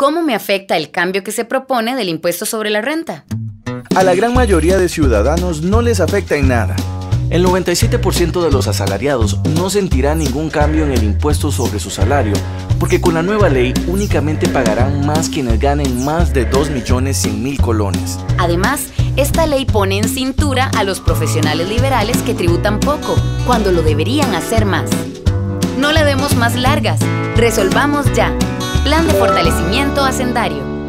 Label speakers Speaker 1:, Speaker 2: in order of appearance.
Speaker 1: ¿Cómo me afecta el cambio que se propone del impuesto sobre la renta?
Speaker 2: A la gran mayoría de ciudadanos no les afecta en nada. El 97% de los asalariados no sentirá ningún cambio en el impuesto sobre su salario, porque con la nueva ley únicamente pagarán más quienes ganen más de 2.100.000 colones.
Speaker 1: Además, esta ley pone en cintura a los profesionales liberales que tributan poco, cuando lo deberían hacer más. No le demos más largas, resolvamos ya. Plan de fortalecimiento hacendario.